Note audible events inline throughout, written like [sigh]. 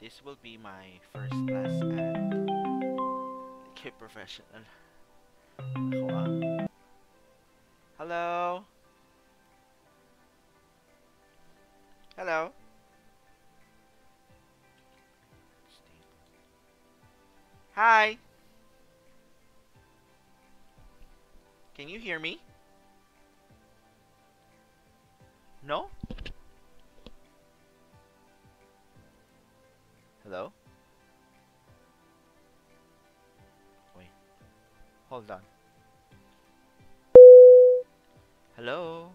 This will be my first class at K Professional. Ah. Hello? Hello? Hi! Can you hear me? No? Hello? Wait. Hold on. Hello?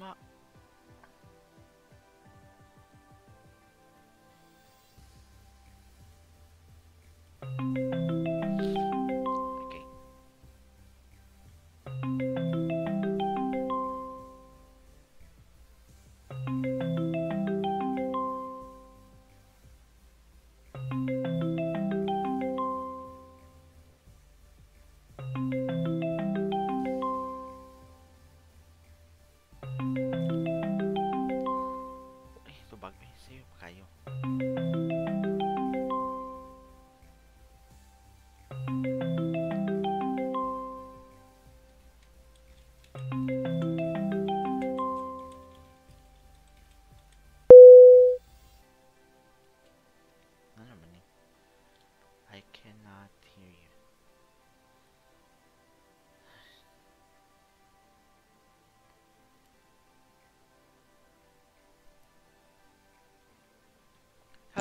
Ma...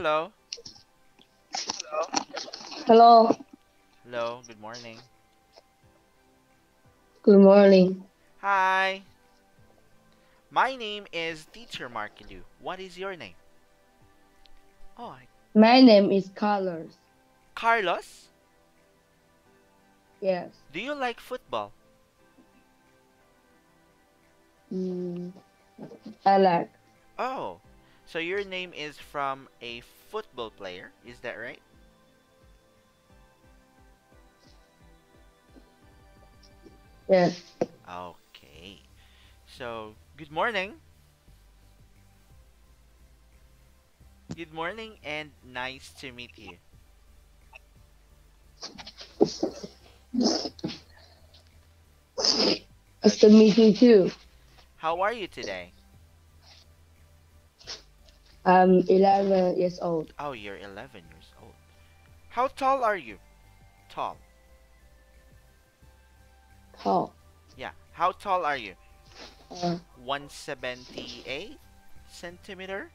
Hello? Hello, Hello, Hello, good morning. good morning. Hi. My name is Teacher Markilu. What is your name? Oh, I- My name is Carlos. Carlos. Yes. Do you like football? Mm, I like. Oh, so your name is from a football player, is that right? Yes. Okay. So, good morning. Good morning and nice to meet you. Nice to meet you too. How are you today? I'm 11 years old. Oh, you're 11 years old. How tall are you? Tall. Tall. Yeah. How tall are you? Uh, 178 centimeter?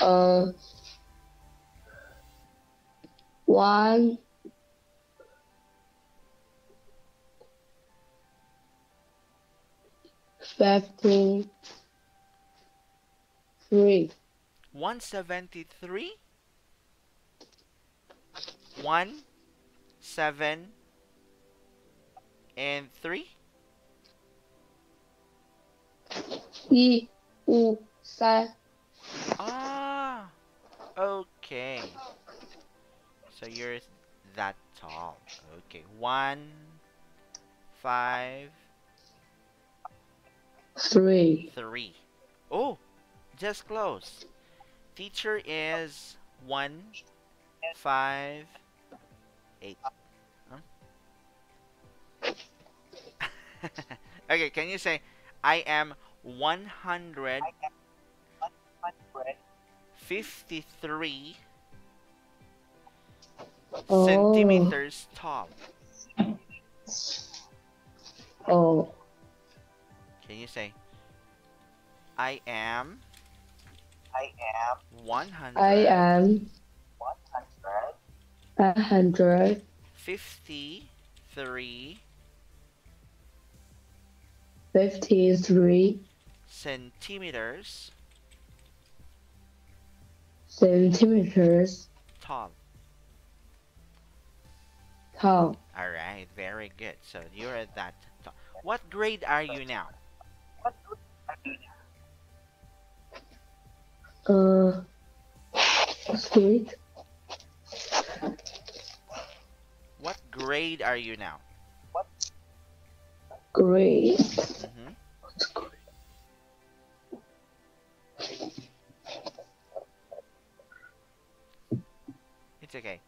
uh, one, 173. 173? 1, 7, and 3? E, U. Ah, okay. So you're that tall. Okay, 1, 5, three. 3. Oh, just close. Teacher is one, five, eight. Huh? [laughs] okay, can you say, I am 153 Oh. centimeters tall? Oh, Can you say, I am I am 100 I am 100 a hundred 53 fifty-three centimeters centimeters tall. tall. All right, very good. So you're at that tall. What grade are you now? Uh. What grade are you now? Mm-hmm. What's great? It's okay.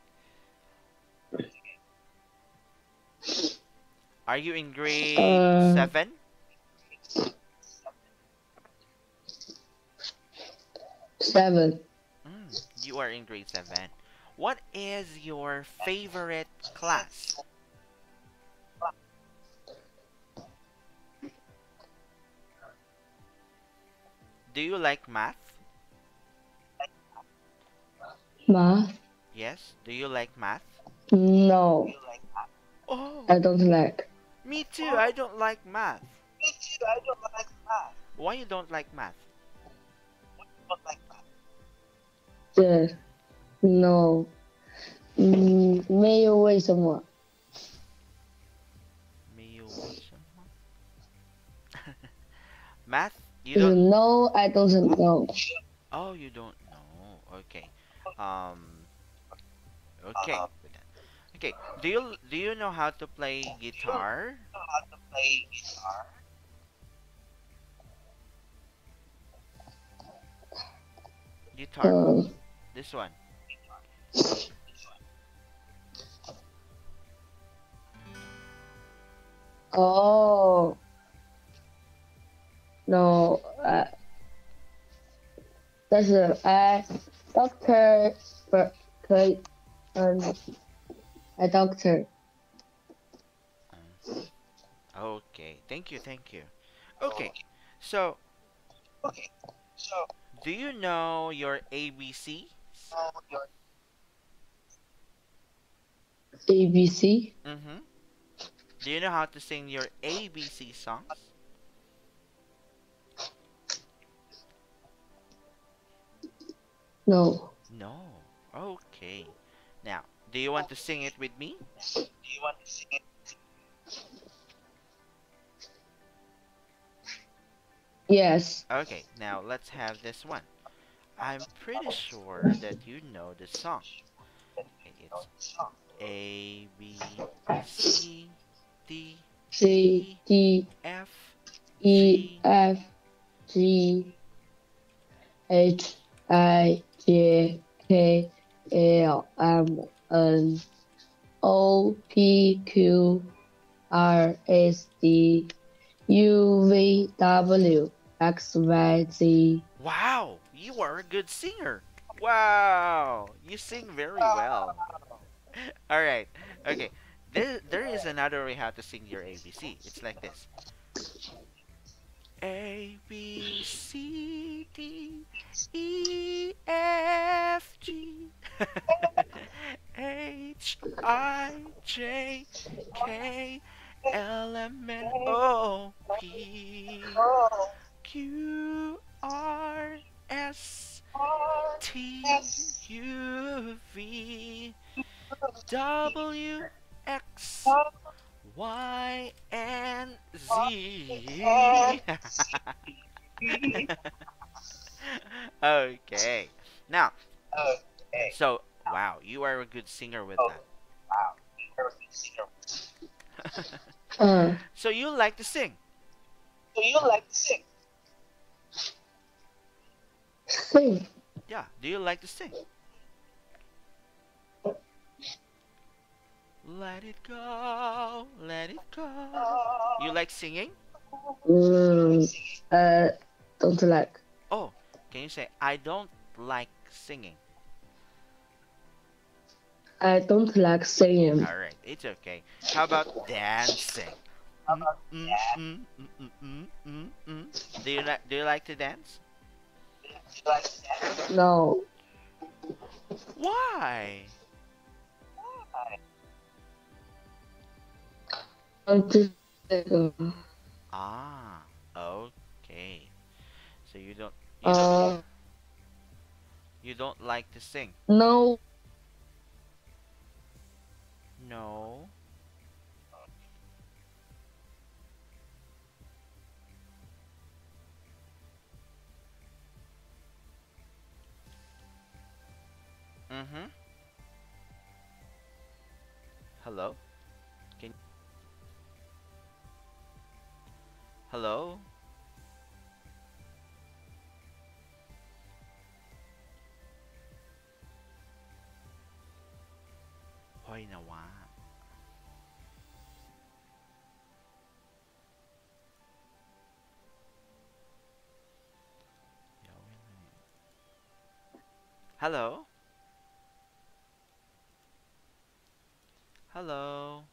Are you in grade Uh, seven? Seven. Mm, you are in grade seven. What is your favorite class? Do you like math? Math? Yes. Do you like math? No, You like math? Oh, I don't like. me too. I don't like math. Me too. I don't like math. Why you don't like math? I don't like math. 对，no，嗯，没有为什么。没有为什么 Math? You [laughs] 就是 don't? no, I don't know. Oh, you don't know. Okay. Um. Okay. Uh-huh. Okay. Do you do you know how to play guitar? You know how to play guitar? Guitar. Um, This one. Oh. No, uh, this is a uh, doctor, but um, a doctor. Uh, okay, thank you, thank you. Okay, so, okay, so, do you know your ABC? ABC, Mm-hmm. Do you know how to sing your ABC songs? no, No. Okay. Now, do you want to sing it with me? do you want to sing it? yes, Okay, now let's have this one. I'm pretty sure that you know the song. It's. A B C D C D F E F G H I J K L M N O P Q R S T U V W X Y Z. Wow, you are a good singer. Wow, you sing very well. [laughs] All right. Okay. There, there is another way how to sing your ABC. It's like this. A B C D E F G [laughs] H I J K L M N O P Q W X Y and Z. [laughs] okay. Now, okay. so wow, you are a good singer with Oh. that. Wow. You're a good singer. Uh, So you like to sing. So you like to sing? sing. Yeah. Do you like to sing? Let it go, let it go. You like singing? Mm, uh, don't like. Oh, can you say I don't like singing? I don't like singing. All right, it's okay. How about dancing? How about Mm, mm, mm. Do you like Do you like to dance? You like that? No. Why? I'm just Ah, okay. So you don't you don't, uh, you don't like to sing? no. No. Mm-hmm. Hello? Hello? Hoy nawa. Hello? Hello?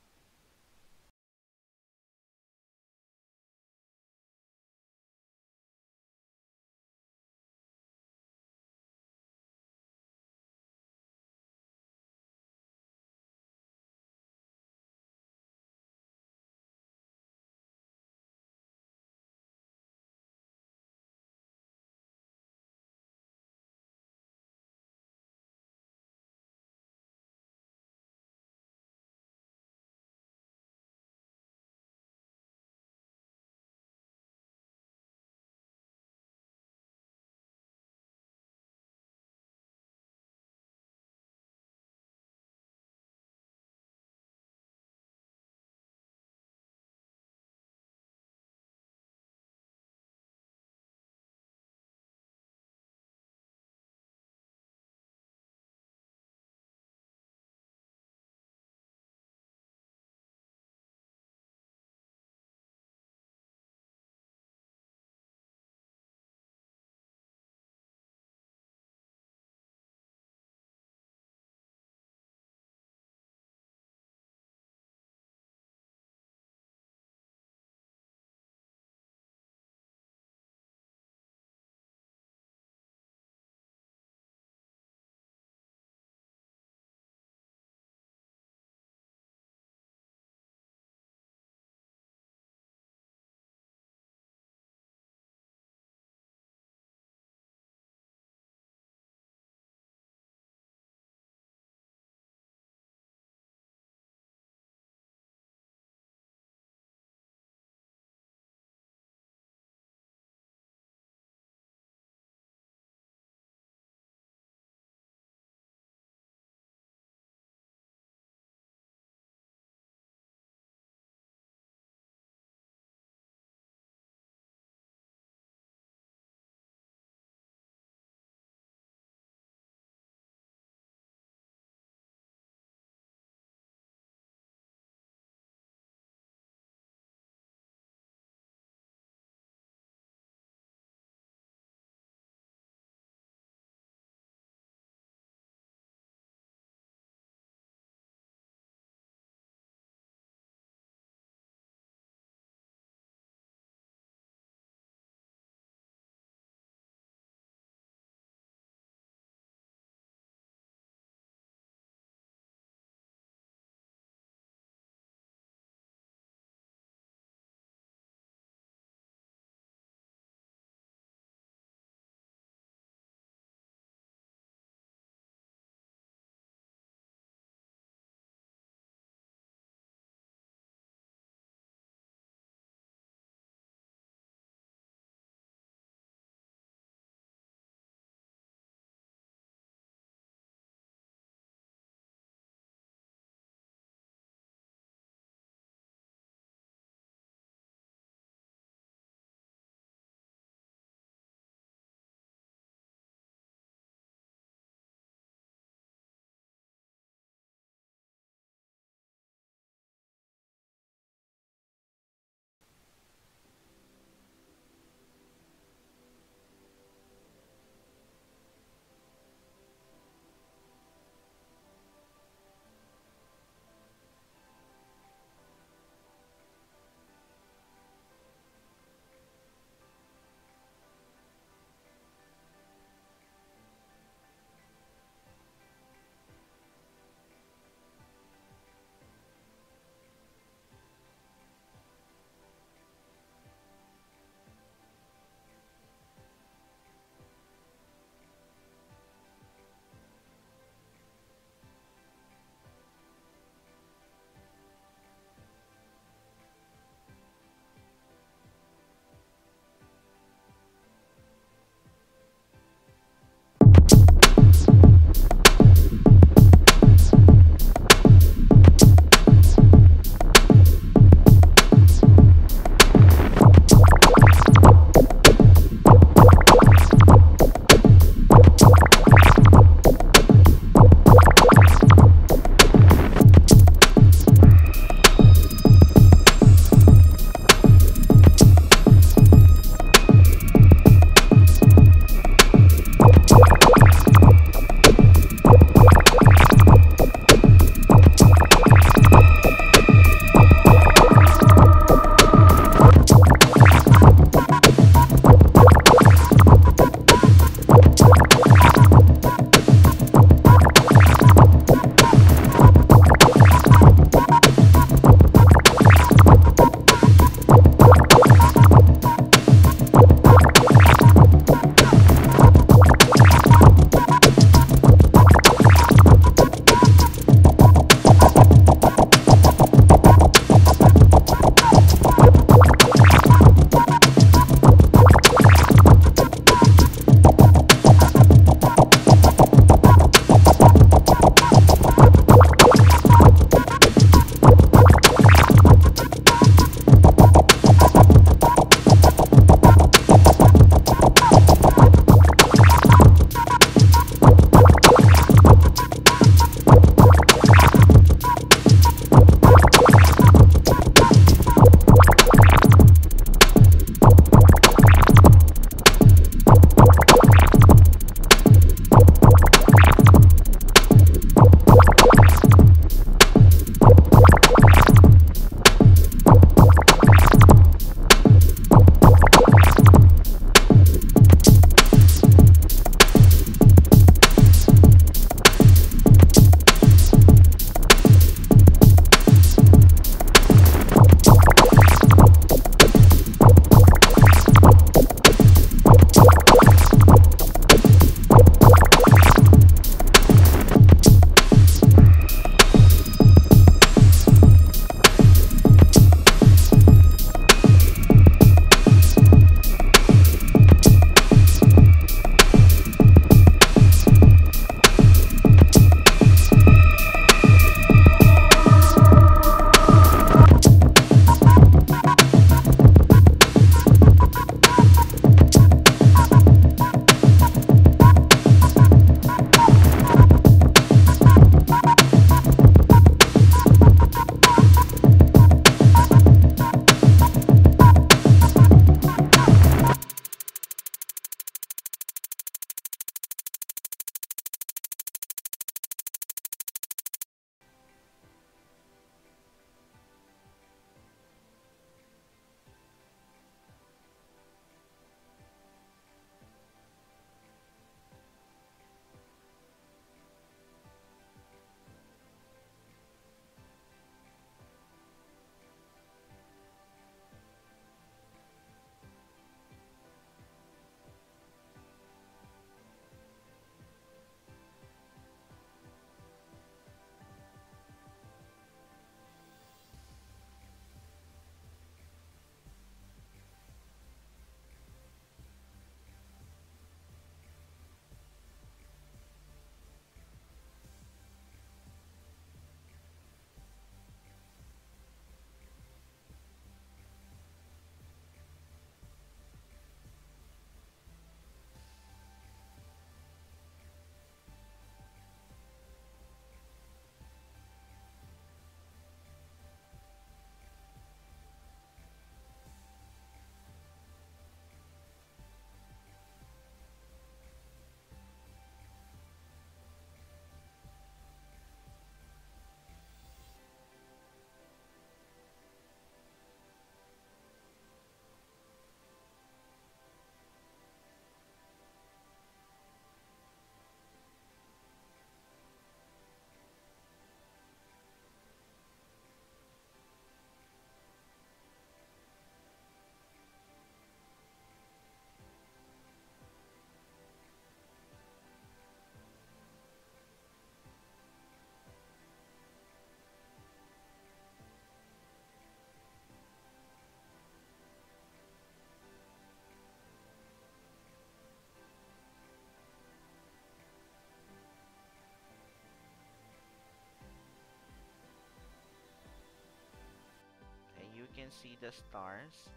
Can see the stars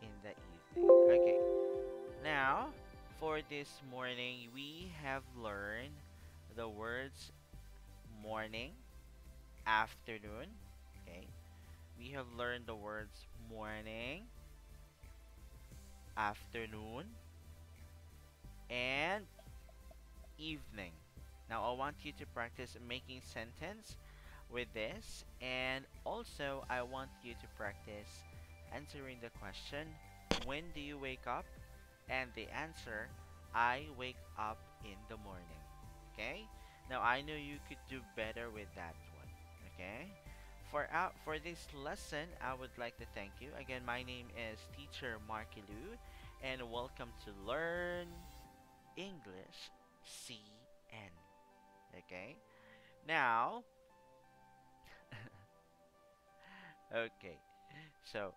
in the evening. Okay. Now, for this morning, we have learned the words morning, afternoon. Okay. We have learned the words morning, afternoon, and evening. Now I want you to practice making sentence with this and also I want you to practice answering the question when do you wake up and the answer I wake up in the morning. Okay? Now I know you could do better with that one. Okay? For out for this lesson, I would like to thank you. Again, my name is teacher Marky Lou and welcome to Learn English CN. Okay? Now, okay. So,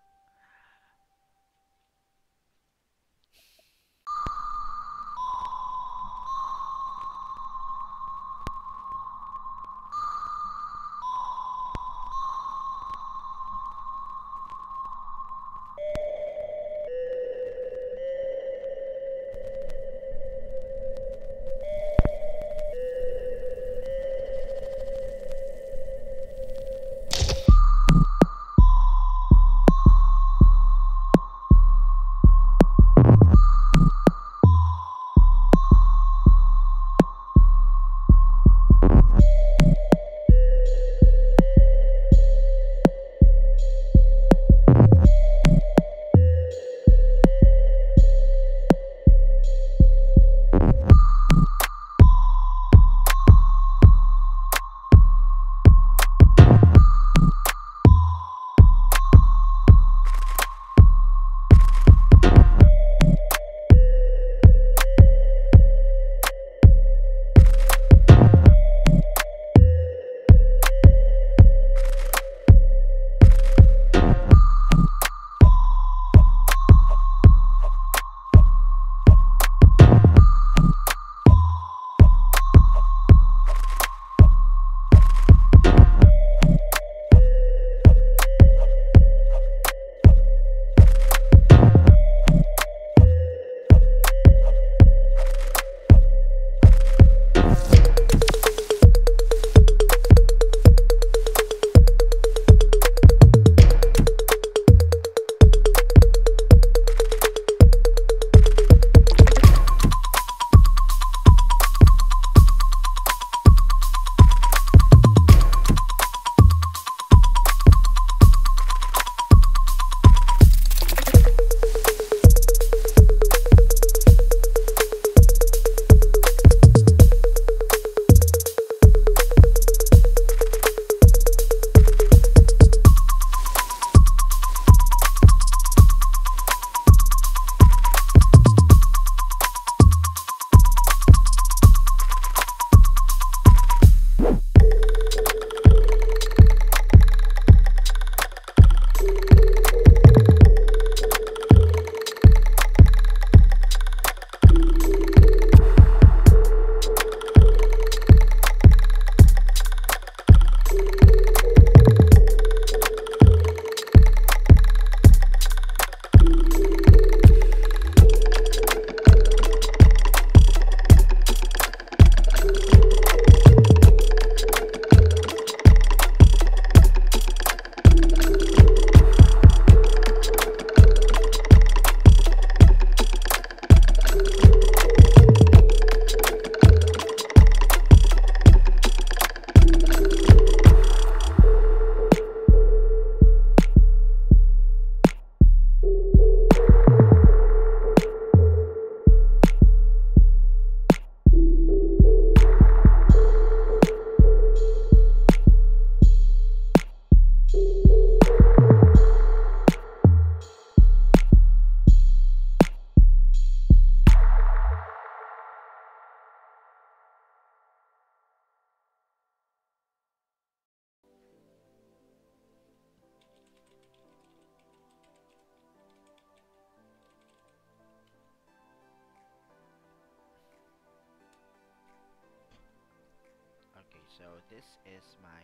this is my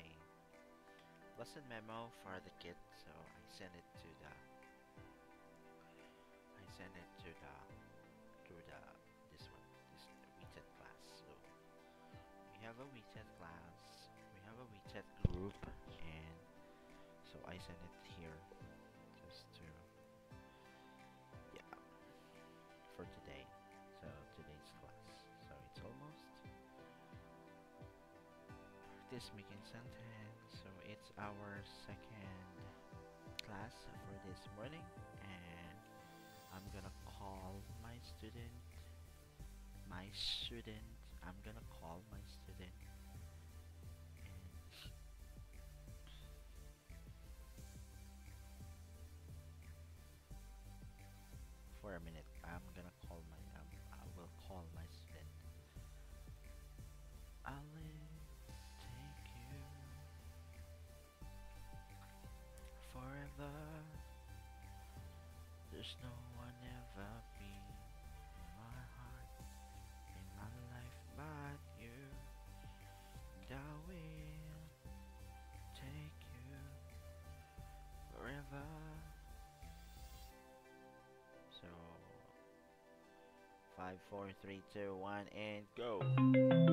lesson memo for the kids, so I sent it to the I sent it to the to the this one this WeChat class. So we have a WeChat class, we have a WeChat group, and so I sent it practice making sentence. So it's our second class for this morning, and I'm gonna call my student. My student. I'm gonna call my There's no one ever be in my heart, in my life but you. And I will take you forever. So, five, four, three, two, one, and go.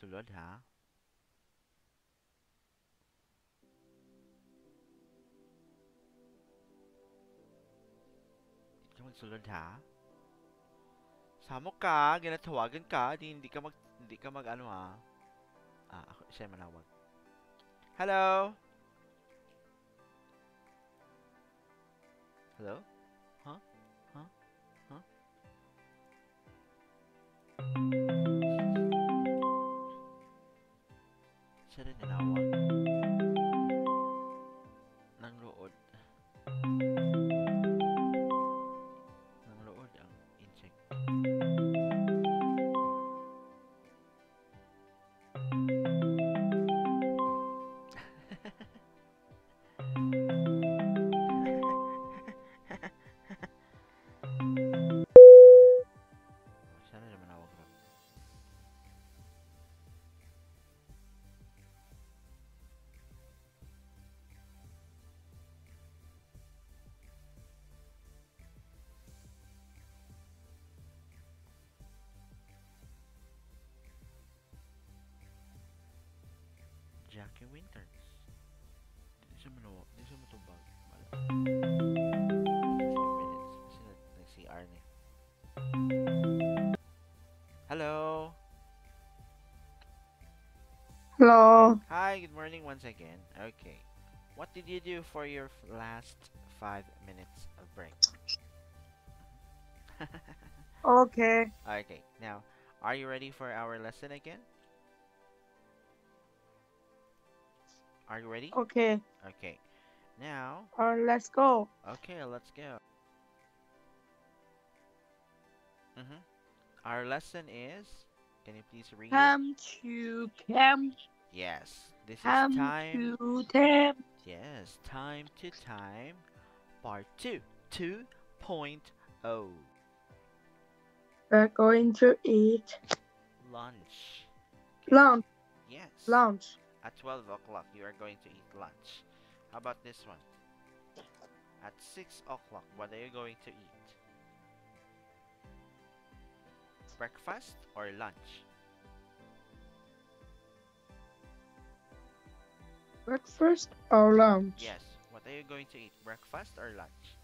Di ka magsulod ha. Di ka magsulod ha. Samok ka, ginatawagan ka, di hindi ka mag hindi ka mag ano ha. Ah, ako siya manawag. Hello? Hello? Hello. Hi, good morning once again. Okay. What did you do for your last five minutes of break? Okay. [laughs] okay, now, are you ready for our lesson again? Are you ready? Okay. Okay. Now, Uh, let's go. okay, let's go. Mm-hmm. Our lesson is. Can you please read? it? Come to camp. Yes. This is Come time. to camp. Yes, time to time. Part two. 2.0. We're going to eat Lunch. lunch. Yes. Lunch. At 12 o'clock, you are going to eat lunch. How about this one? At 6 o'clock, what are you going to eat? Breakfast or lunch? Breakfast or lunch? Yes. What are you going to eat? Breakfast or lunch?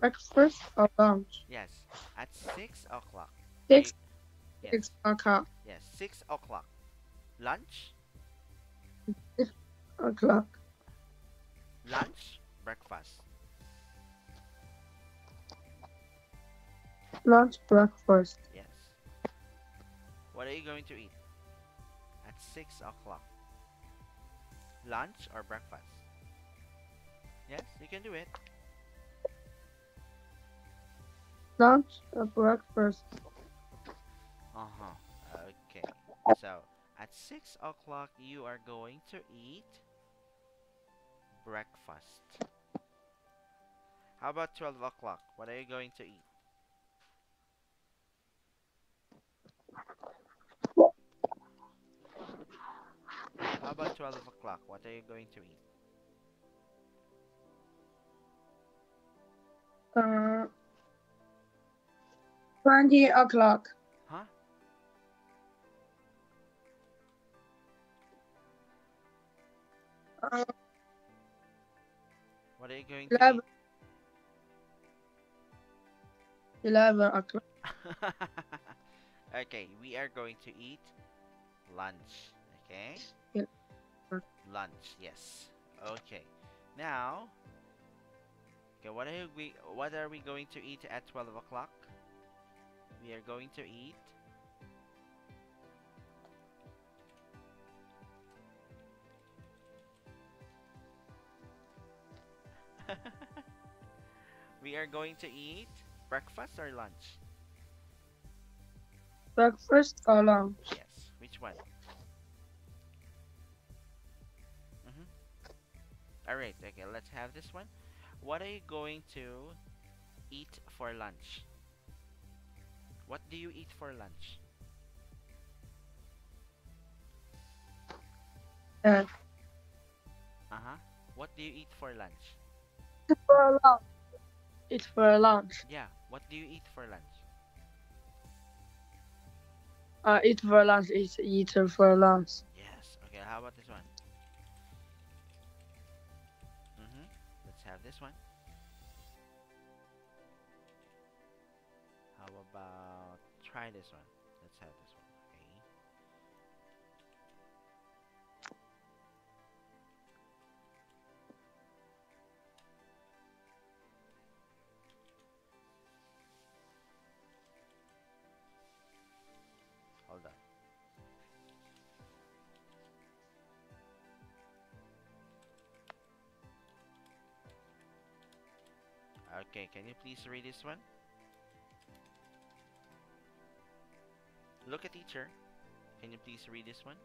Breakfast or lunch? Yes. At 6 o'clock. Six. Yes. Six o'clock. Yes. 6 o'clock. Lunch? O'clock. Lunch? Breakfast? Lunch. Breakfast. Yes. What are you going to eat? At 6 o'clock. Lunch or breakfast? Yes, you can do it. Lunch or breakfast. Uh huh. Okay. So, at 6 o'clock, you are going to eat breakfast. How about 12 o'clock? What are you going to eat? How about 12 o'clock? What are you going to eat? Uh, twenty o'clock. Huh? Uh, What are you going to eleven. eat? Eleven o'clock. [laughs] okay, we are going to eat lunch. Okay? Lunch, yes. Okay. Now, okay, what are we what are we going to eat at 12 o'clock? We are going to eat [laughs] We are going to eat breakfast or lunch? Breakfast or lunch. Yes. Which one? Mm-hmm. All right. Okay. Let's have this one. What are you going to eat for lunch? What do you eat for lunch? Uh, Uh huh. What do you eat for lunch? It's for lunch. It's for lunch. Yeah. What do you eat for lunch? Uh, eat for lunch. It's eat for lunch. Yes. Okay. How about this one? Mm-hmm. Let's have this one. How about try this one? Okay, can you please read this one? Look at teacher. Can you please read this one?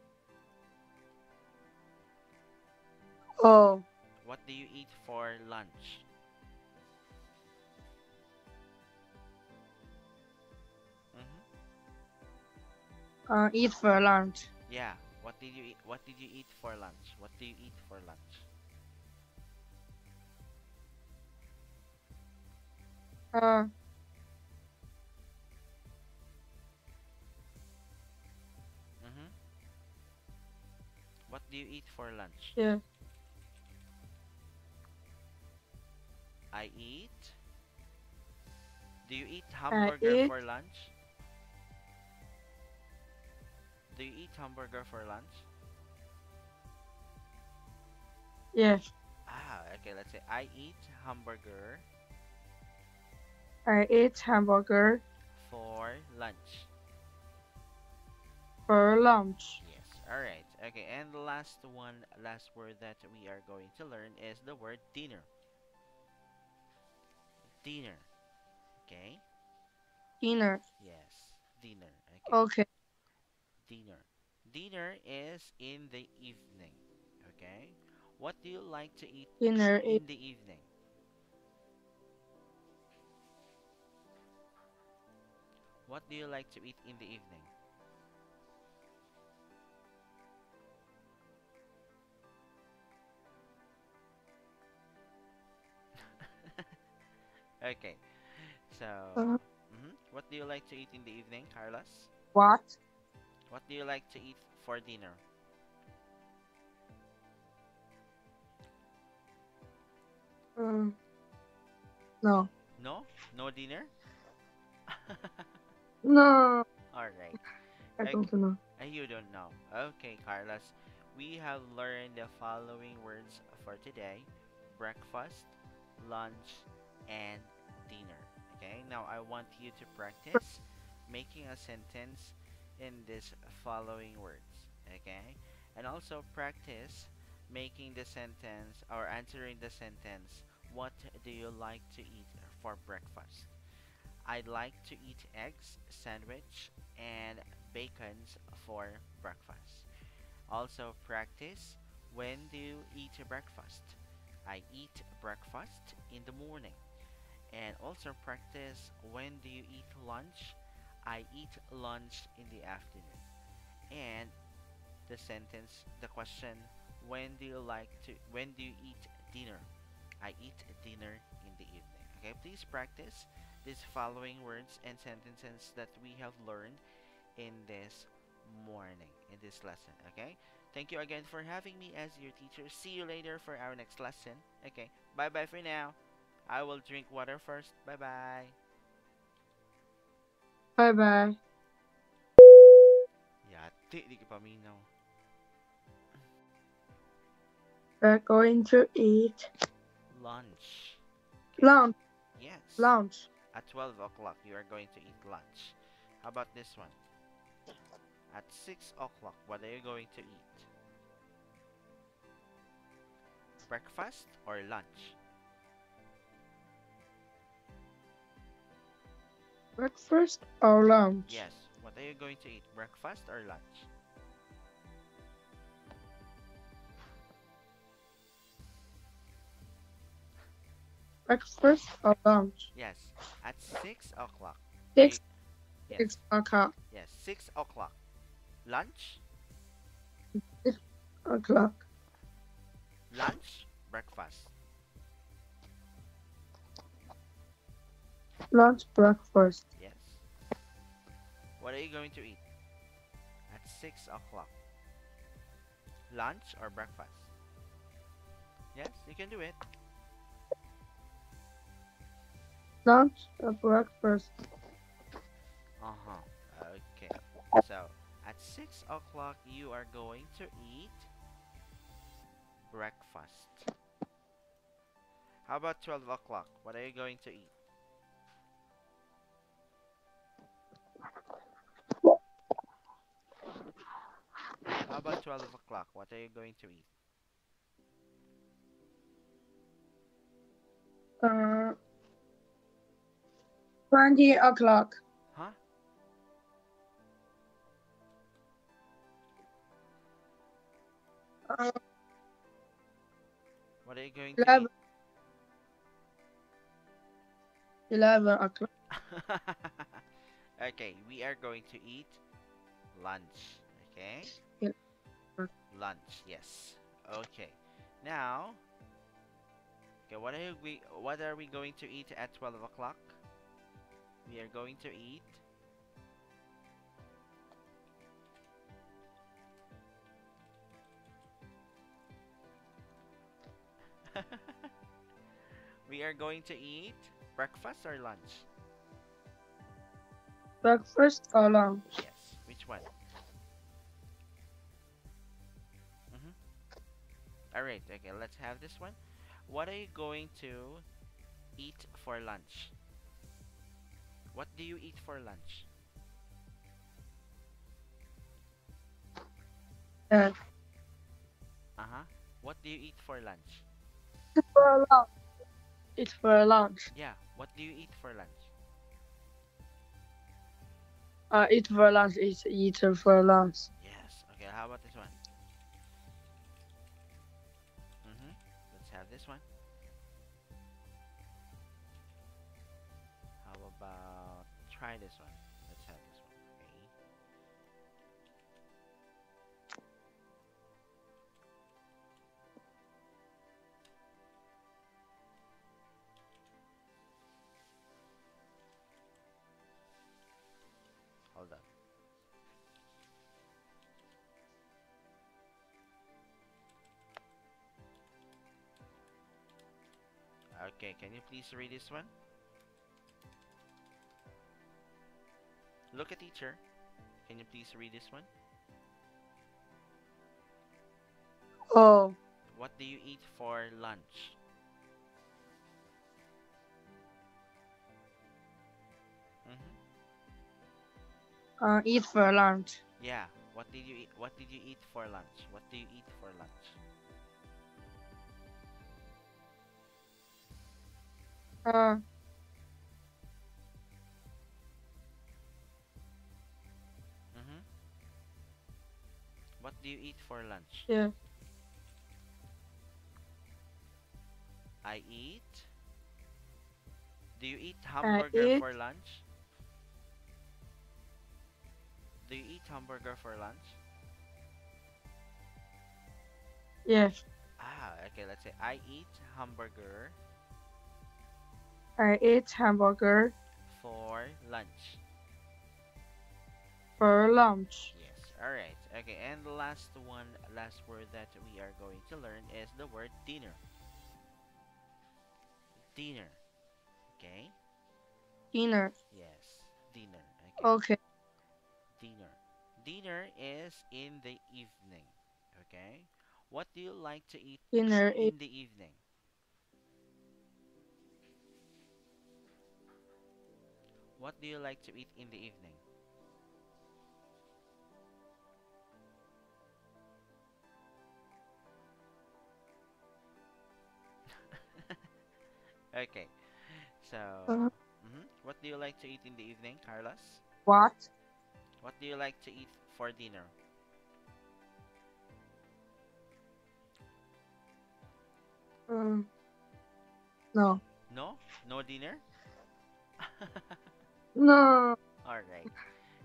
Oh, What do you eat for lunch? Mm-hmm. uh, eat for lunch. Yeah. What did you eat? What did you eat for lunch? What do you eat for lunch? Uh, Mm-hmm. What do you eat for lunch? yeah. I eat. Do you eat hamburger eat- for lunch? Do you eat hamburger for lunch? Yes. Ah, okay. Let's say I eat hamburger I eat hamburger for lunch. for lunch. Yes. All right. Okay. And the last one, last word that we are going to learn is the word dinner. Dinner. Okay. Dinner. Yes. Dinner. Okay. Okay. Dinner. Dinner is in the evening. Okay. What do you like to eat Dinner in the evening? What do you like to eat in the evening? [laughs] Okay. So, uh, mhm. what do you like to eat in the evening, Carlos? what? What do you like to eat for dinner? Um, no. No? No dinner? [laughs] No. All right. I Okay. don't know. Uh, You don't know. Okay, Carlos. We have learned the following words for today breakfast, lunch, and dinner. Okay, now I want you to practice making a sentence in these following words. Okay, and also practice making the sentence or answering the sentence What do you like to eat for breakfast? I'd like to eat eggs, sandwich, and bacons for breakfast. Also practice when do you eat breakfast? I eat breakfast in the morning. And also practice when do you eat lunch? I eat lunch in the afternoon. And the sentence, the question, when do you like to when do you eat dinner? I eat dinner in the evening. Okay, please practice these following words and sentences that we have learned in this morning, in this lesson. Okay, thank you again for having me as your teacher. See you later for our next lesson. Okay, bye bye for now. I will drink water first. Bye bye. Bye bye. Yati, di paminaw. We're going to eat Lunch. lunch. Yes. Lunch. At 12 o'clock, you are going to eat lunch. How about this one? At 6 o'clock, what are you going to eat? Breakfast or lunch? Breakfast or lunch? Yes. What are you going to eat? Breakfast or lunch? Breakfast or lunch? Yes. At 6 o'clock. Six. Yes. Six o'clock. Yes. 6 o'clock. Lunch? 6 O'clock. Lunch? Breakfast? Lunch. Breakfast. Yes. What are you going to eat? At 6 o'clock. Lunch or breakfast? Yes, you can do it. Lunch or breakfast. Uh huh. Okay. So, at 6 o'clock, you are going to eat breakfast. How about 12 o'clock? What are you going to eat? How about 12 o'clock? What are you going to eat? Uh, twenty o'clock. Huh? Uh, What are you going to eleven. eat? Eleven o'clock. [laughs] okay, we are going to eat lunch. Okay? Lunch, yes. Okay. Now, okay, what are we what are we going to eat at 12 o'clock? We are going to eat [laughs] We are going to eat breakfast or lunch? Breakfast or lunch. Yes. Which one? Mm-hmm. All right. Okay. Let's have this one. What are you going to eat for lunch? What do you eat for lunch? Uh huh. What do you eat for lunch? It's for lunch. It's for lunch. Yeah. What do you eat for lunch? Uh, eat for lunch is eat for lunch. Yes. Okay. How about this try this one? Let's have this one. Okay. Hold on. Okay, can you please read this one? Teacher. Can you please read this one? Oh, What do you eat for lunch? Mm-hmm. uh, eat for lunch. Yeah. What did you eat? What did you eat for lunch? What do you eat for lunch? Uh, What do you eat for lunch? yeah. I eat. Do you eat hamburger eat- for lunch? Do you eat hamburger for lunch? Yes. Ah, okay. Let's say I eat hamburger I eat hamburger for lunch. for lunch. Yes. All right. Okay. And the last one, last word that we are going to learn is the word dinner. Dinner. Okay. Dinner. Yes. Dinner. Okay. Okay. Dinner. Dinner is in the evening. Okay. What do you like to eat Dinner in the evening? What do you like to eat in the evening? Okay. So, Uh, mhm. what do you like to eat in the evening, Carlos? what? What do you like to eat for dinner? Um, no. No? No dinner? [laughs] No. Alright.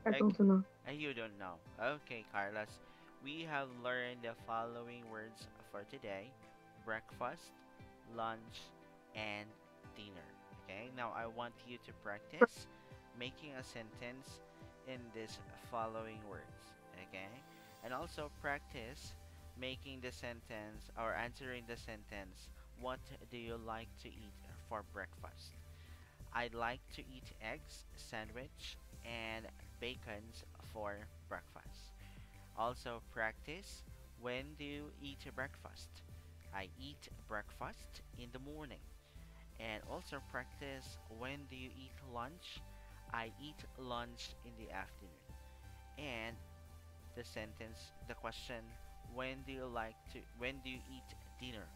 I Okay. don't know. Uh, You don't know. Okay, Carlos. We have learned the following words for today breakfast, lunch, and dinner. Okay, now I want you to practice making a sentence in these following words. Okay, and also practice making the sentence or answering the sentence What do you like to eat for breakfast? I'd like to eat eggs, sandwich, and bacons for breakfast. Also practice when do you eat breakfast? I eat breakfast in the morning. And also practice when do you eat lunch? I eat lunch in the afternoon. And the sentence, the question, when do you like to when do you eat dinner?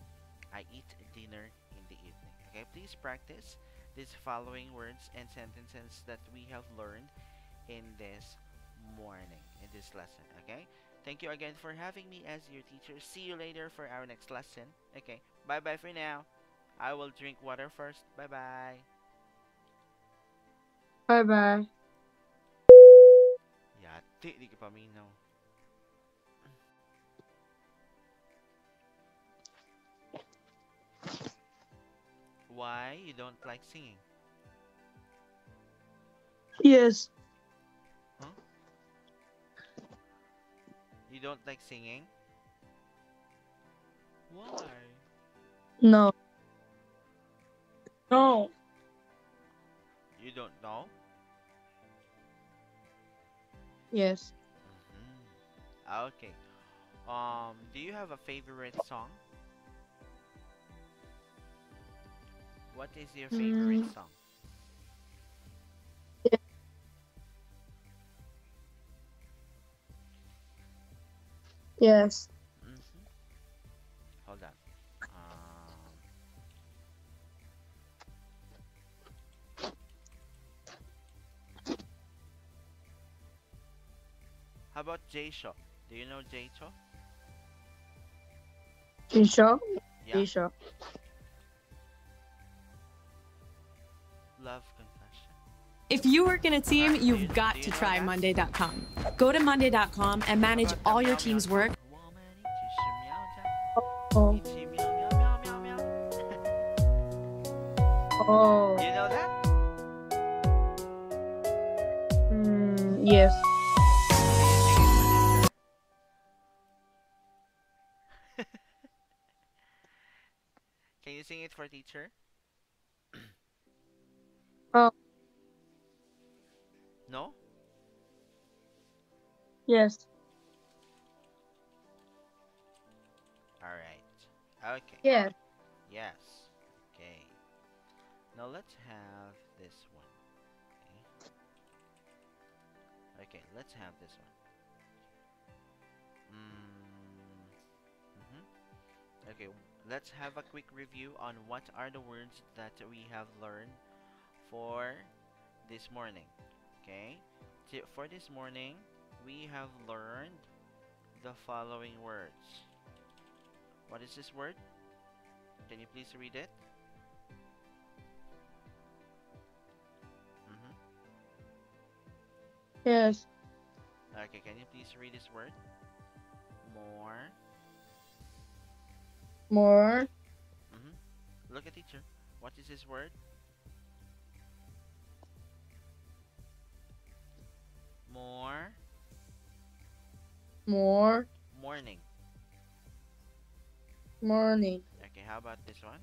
I eat dinner in the evening. Okay, please practice these following words and sentences that we have learned in this morning, in this lesson. Okay, thank you again for having me as your teacher. See you later for our next lesson. Okay, bye bye for now. I will drink water first. Bye bye. Bye bye. Yati, di ka paminaw. Why you don't like singing? Yes. You don't like singing? Why? No. No. You don't know? Yes. Mhm. Okay. Um, do you have a favorite song? What is your favorite Mm. song? Yes. How about Jay Chou? Do you know Jay Chou? Isha. Yeah. Isha. Love confession. If you work in a team, Alright, you- you've do got to try? Monday.com. Go to Monday.com and manage all your team's work Oh. Oh. You know that? Mm, yes. Can you sing it for teacher? [clears throat] Oh. No? Yes. Alright. Okay. Yes. Yes. Okay. Now let's have this one. Okay. Okay, let's have this one. Let's have a quick review on what are the words that we have learned for this morning. Okay? For this morning, we have learned the following words. What is this word? Can you please read it? Mm-hmm. Yes. Okay, can you please read this word? More. Mm-hmm. Look at teacher. What is this word? More. More. Morning. Morning. Okay, how about this one?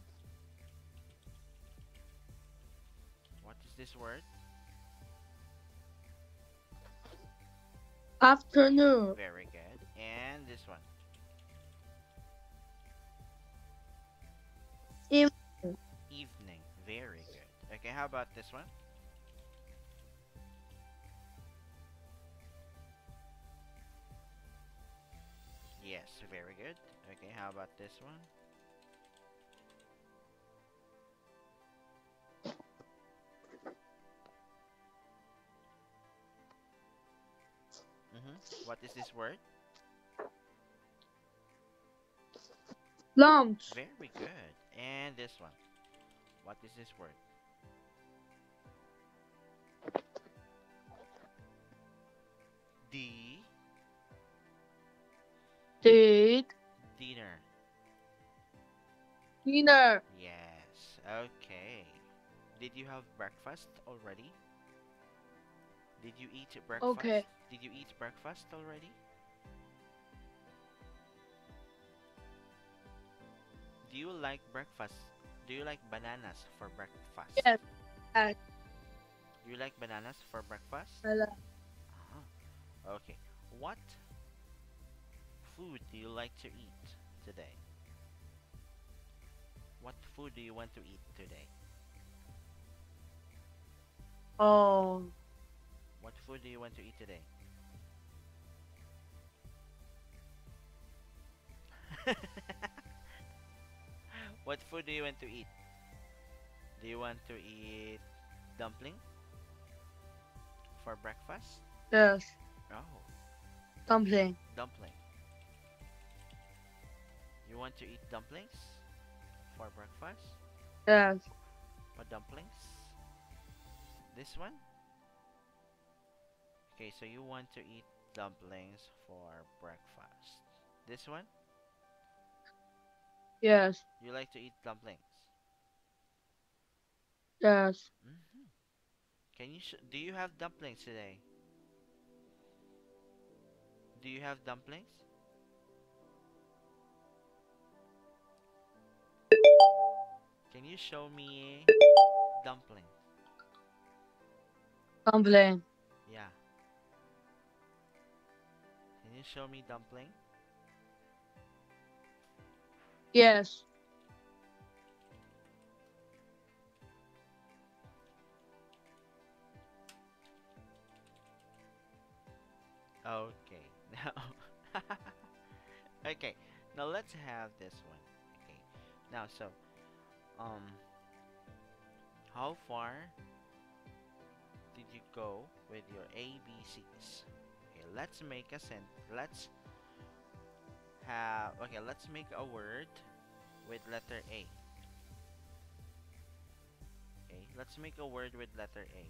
What is this word? Afternoon. Very good. And Evening. Evening. Very good. Okay, how about this one? Yes, very good. Okay, how about this one? Mm-hmm. What is this word? Lunch. Very good. And this one. What is this word? D Date. dinner. Dinner. Yes. Okay. Did you have breakfast already? Did you eat breakfast? Okay. Did you eat breakfast already? Do you like breakfast? Do you like bananas for breakfast? Yes. I- You like bananas for breakfast? I like Uh-huh. Okay. What food do you like to eat today? What food do you want to eat today? Oh. What food do you want to eat today? [laughs] what food do you want to eat? Do you want to eat dumpling for breakfast? Yes. Oh, Dumpling. dumpling. You want to eat dumplings for breakfast? Yes. What dumplings? This one? Okay, so you want to eat dumplings for breakfast. This one? Yes. You like to eat dumplings? Yes. hmm Can you do you have dumplings today? Do you have dumplings? Can you show me dumpling? Dumpling. Yeah. Can you show me dumpling? Yes. Okay. [laughs] Now Okay, now let's have this one. Okay, now so, um, how far did you go with your ABCs? Okay, let's make a sent. Let's have. Okay, let's make a word with letter A. Okay, let's make a word with letter A.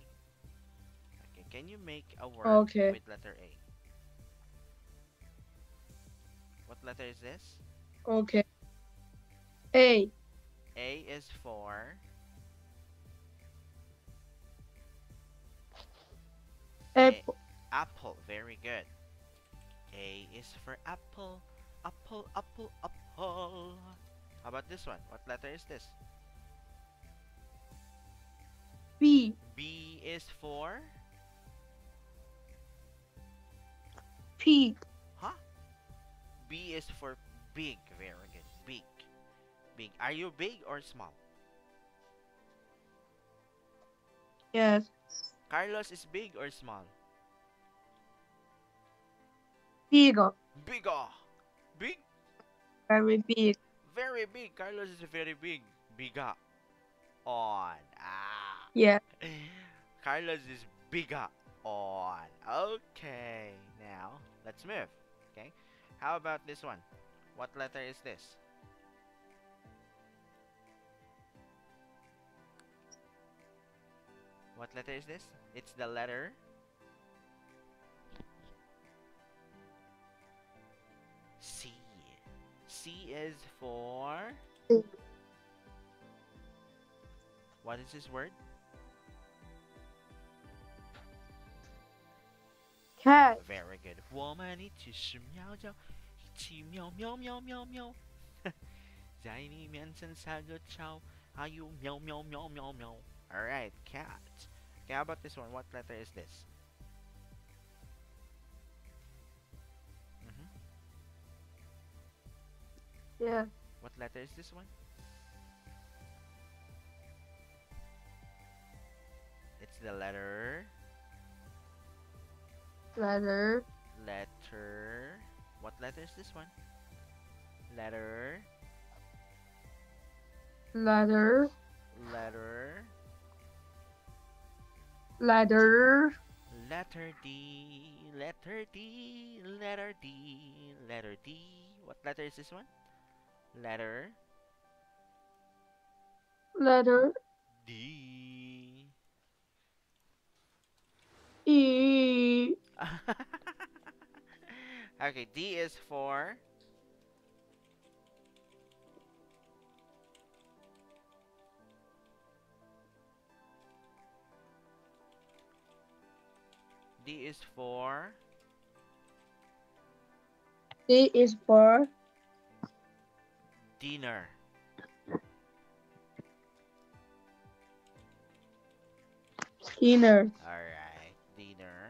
Okay, can you make a word Okay. with letter A? What letter is this? Okay. A. A is for Apple. apple. Very good. A is for apple. Apple, apple, apple. How about this one? What letter is this? B. B is for P. huh? B is for big. Very good. Big. Big. Are you big or small? Yes. Carlos is big or small? Big. Bigger. Oh. Big. Very big. Very big. Carlos is very big. Bigger. On. Ah. Yeah. [laughs] Carlos is bigger on. Okay, now let's move. Okay, how about this one? What letter is this? What letter is this? It's the letter C is for. C. What is this word? Cat. Very good. 我们一起是喵叫，一起喵喵喵喵喵，[laughs] 在你面前撒个娇，还有喵喵喵喵喵。All right, cat. Okay, how about this one? What letter is this? Yeah. What letter is this one? It's the letter Letter. letter. What letter is this one? Letter Letter. letter Letter. letter D letter D letter D letter D. What letter is this one? Letter Letter. D. E. [laughs] okay, D is for D is for D is for dinner. dinner. Alright, dinner.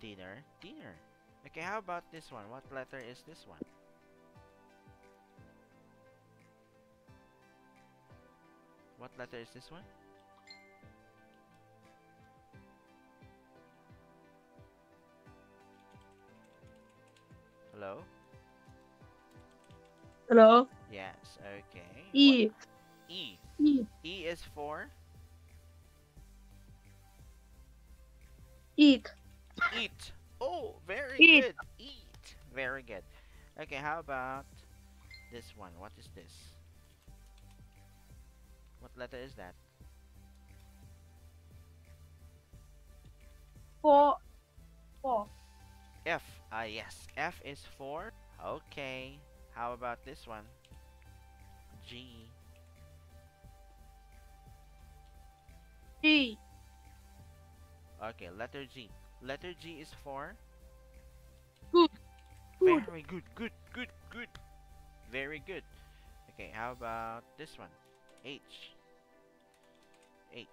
Dinner, dinner. Okay, how about this one? What letter is this one? What letter is this one? Hello? Hello. Yes, okay. E. What- E. E. E is for Eat. Eat. Oh, very Eat. good. Eat. Very good. Okay, how about this one? What is this? What letter is that? Four. Four. F. Ah, yes. F is for. Okay. How about this one? G. G. Okay, letter G. Letter G is for. Good. Good. Very good. Good. Good. Good. Very good. Okay, how about this one? H. H.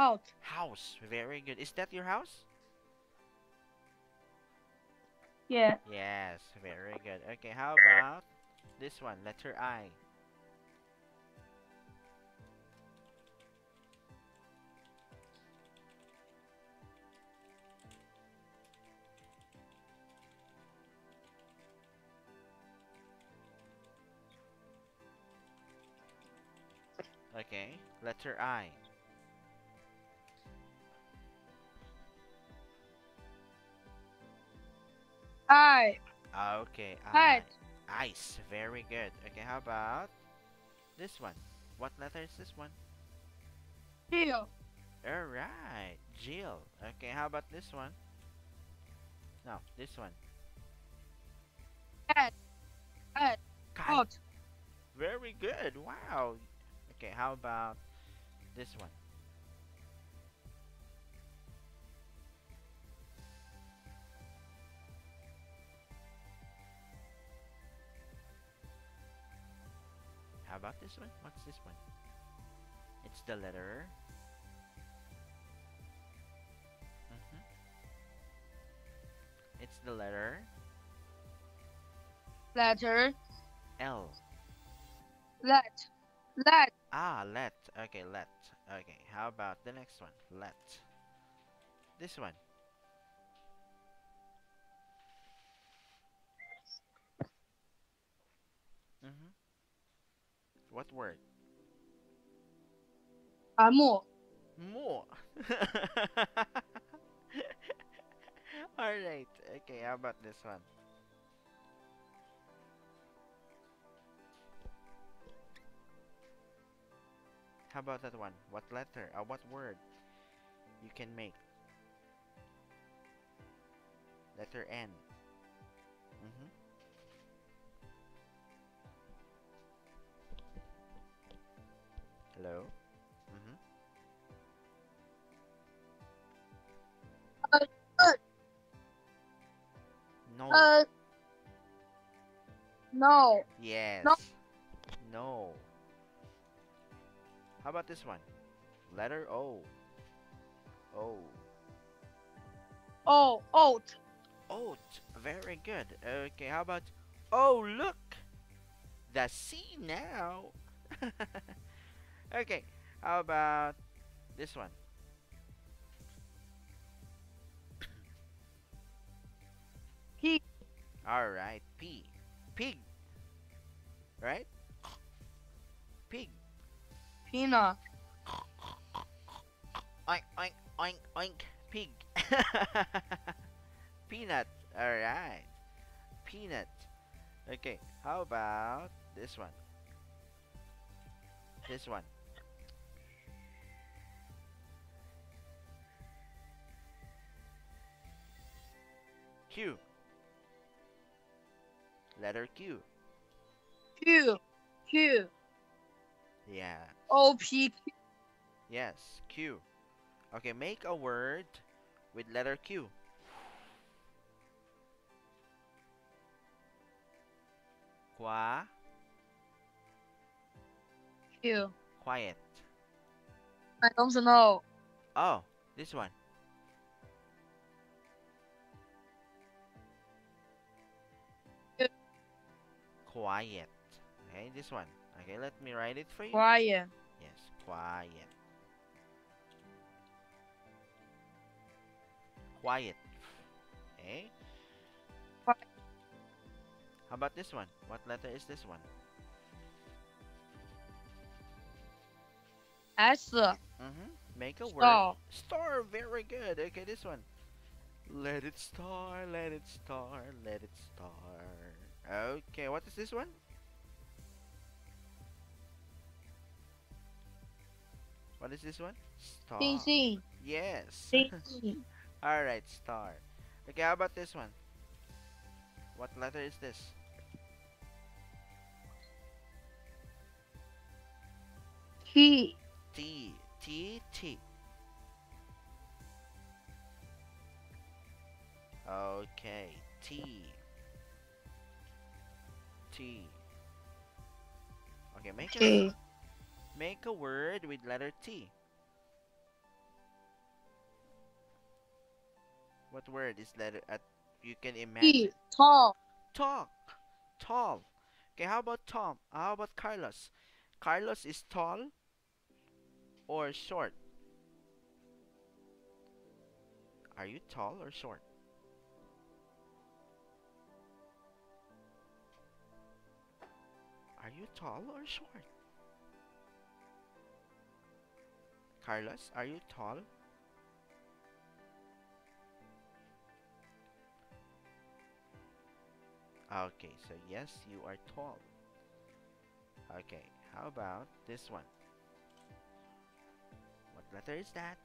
House. House. Very good. Is that your house? Yeah. Yes, very good. Okay, how about this one, letter I? Okay, letter I. I. Okay. Ice. Very good. Okay, how about this one? What letter is this one? Jill. Alright, Jill. Okay, how about this one? No, this one. Cat. Cat. Kite. Very good. Wow. Okay, how about this one? How about this one? What's this one? It's the letter. Mhm. It's the letter Letter. L. Let. Let. Ah, let. Okay, let. Okay, how about the next one? Let. This one. What word? Amo. More. [laughs] Alright. Okay, how about this one? How about that one? What letter? Uh, what word you can make? Letter N. Mm-hmm. Hello? No. yes. no. No. How about this one? Letter O. O. Oh. Oat. Oat. Very good. Okay, how about Oh look! The sea now. [laughs] okay, how about this one? Pig. Alright, P. Pig. Right? Pig. Peanut. Oink oink oink oink pig. [laughs] Peanut. Alright. Peanut. Okay, how about this one? This one. Q. Letter Q. Q. Q. Yeah. O P Q. Yes, Q. Okay, make a word with letter Q. Qua, Q. quiet. I don't know. Oh, this one. Q. Quiet. Okay, this one. Okay, let me write it for you. Quiet. Yes, quiet. Quiet. Okay. How about this one? What letter is this one? S. Mm-hmm. Make a word. Star. Star. Very good. Okay, this one. Let it star. Let it star. Let it star. Okay, what is this one? What is this one? Star. Sing. Yes. Sing. [laughs] All right, star. Okay, how about this one? What letter is this? T. T. T. T. Okay, T. T. Okay, make T. make a word with letter T. What word is letter? Uh, you can imagine. T. Tall. Talk. Tall. Okay, how about Tom? How about Carlos? Carlos is tall or short? Are you tall or short? Are you tall or short? Carlos, are you tall? Okay, so yes, you are tall. Okay, how about this one? What letter is that?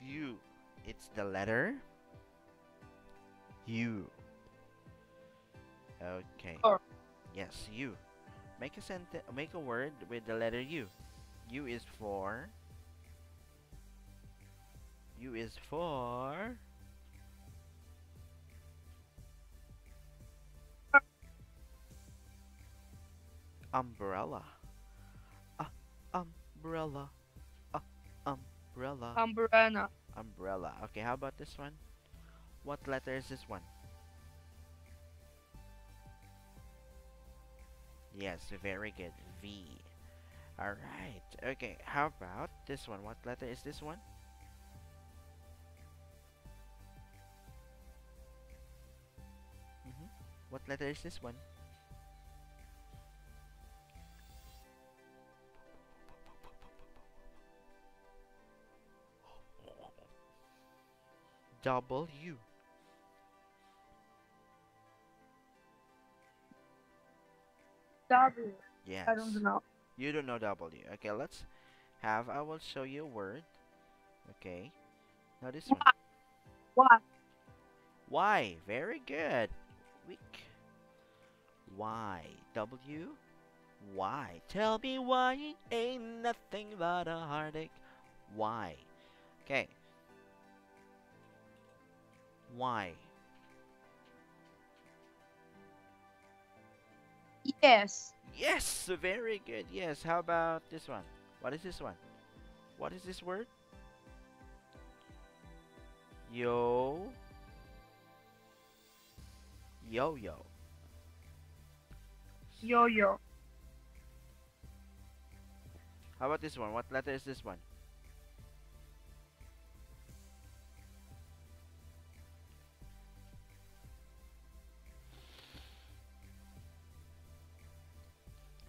U. It's the letter U. Okay. Or- Yes, you. Make a sentence. Make a word with the letter U. U is for. U is for. Umbrella. Ah, umbrella. Ah, umbrella. Umbrella. umbrella. Okay, how about this one? What letter is this one? Yes, very good. V. Alright. Okay, how about this one? What letter is this one? hmm What letter is this one? W. W. Yes. I don't know. You don't know W. Okay, let's have. I will show you a word. Okay. Now this one. What? Why? Very good. Weak. Y. W. Y. Tell me why it ain't nothing but a heartache. Why? Okay. Y. Yes. Yes, very good. Yes. How about this one? What is this one? What is this word? Yo. Yo yo. Yo yo. How about this one? What letter is this one?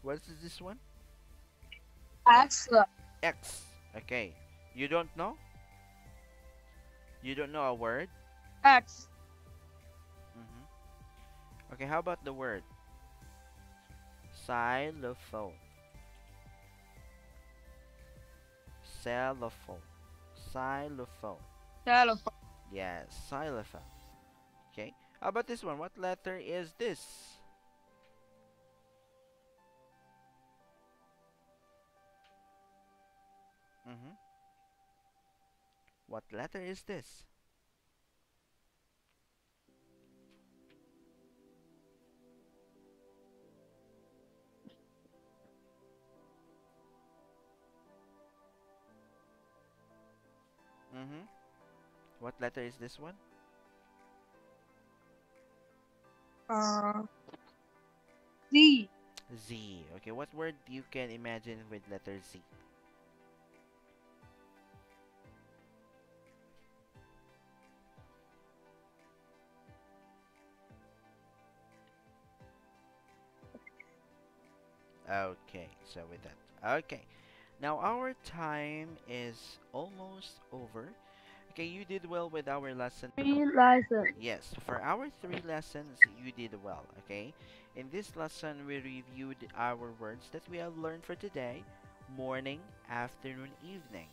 What is this one? X. X. Okay. You don't know? You don't know a word? X. Mm-hmm. Okay, how about the word? Xylophone. Xylophone. Xylophone. Telephone. Yes, xylophone. Okay. How about this one? What letter is this? Mm-hmm. What letter is this? Mm-hmm. What letter is this one? Uh. Z. Z. Okay, what word you can imagine with letter Z? Okay, so with that. Okay. Now our time is almost over. Okay, you did well with our lesson. Three license. Yes, for our three lessons, you did well, okay? In this lesson, we reviewed our words that we have learned for today morning, afternoon, evening,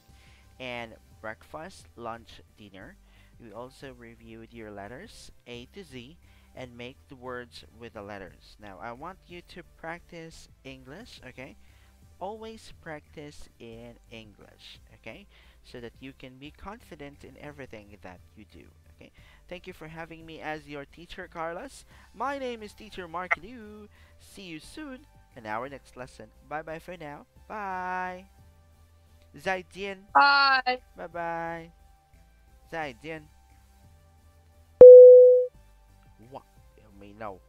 and breakfast, lunch, dinner. We also reviewed your letters A to Z and make the words with the letters. Now, I want you to practice English, okay? Always practice in English, okay? So that you can be confident in everything that you do, okay? Thank you for having me as your teacher, Carlos. My name is Teacher Mark Liu. See you soon in our next lesson. Bye bye for now. Bye. 再见， Bye. 拜拜，再见。 may know.